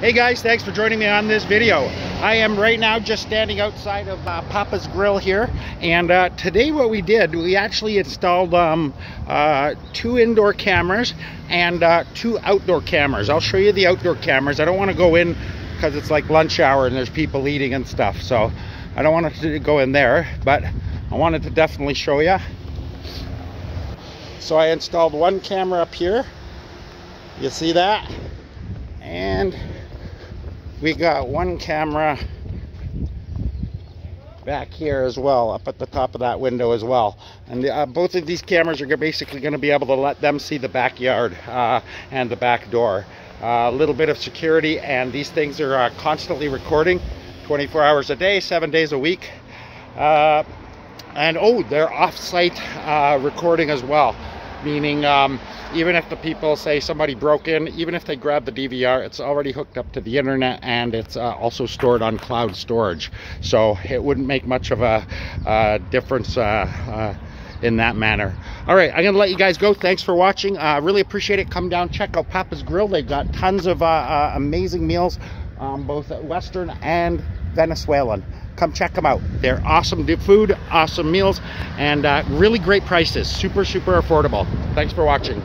Hey guys, thanks for joining me on this video. I am right now just standing outside of uh, Papa's Grill here, and uh, today what we did, we actually installed um, uh, two indoor cameras and uh, two outdoor cameras. I'll show you the outdoor cameras. I don't want to go in because it's like lunch hour and there's people eating and stuff, so I don't want to go in there, but I wanted to definitely show you. So I installed one camera up here. You see that? And we got one camera back here as well up at the top of that window as well. And uh, both of these cameras are basically going to be able to let them see the backyard uh, and the back door. Uh, a little bit of security and these things are uh, constantly recording 24 hours a day seven days a week. Uh, and oh they're off-site uh, recording as well meaning um, even if the people say somebody broke in, even if they grab the DVR, it's already hooked up to the internet and it's uh, also stored on cloud storage. So it wouldn't make much of a uh, difference uh, uh in that manner. All right, I'm gonna let you guys go. Thanks for watching. I uh, really appreciate it. Come down, check out Papa's Grill. They've got tons of amazing meals, um, both Western and Venezuelan come check them out. They're awesome food awesome meals and uh, really great prices. Super super affordable. Thanks for watching